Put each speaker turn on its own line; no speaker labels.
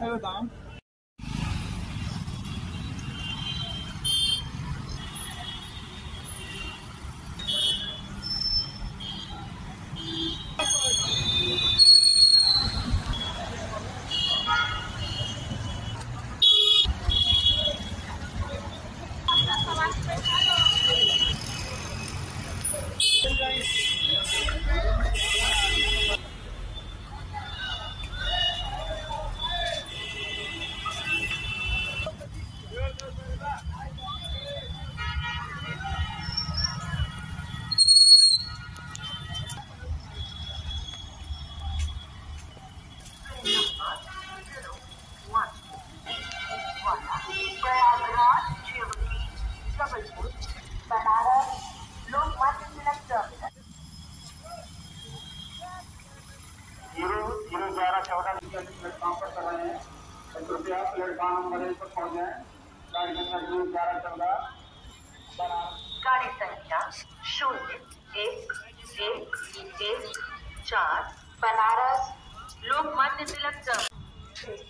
还
有咱们。बनारस Lokmanya
platform गाड़ी ग्यारह चौदह
गाड़ी संख्या शून्य एक एक एक चार बनारस लोकमान्य तिलक कोलकाता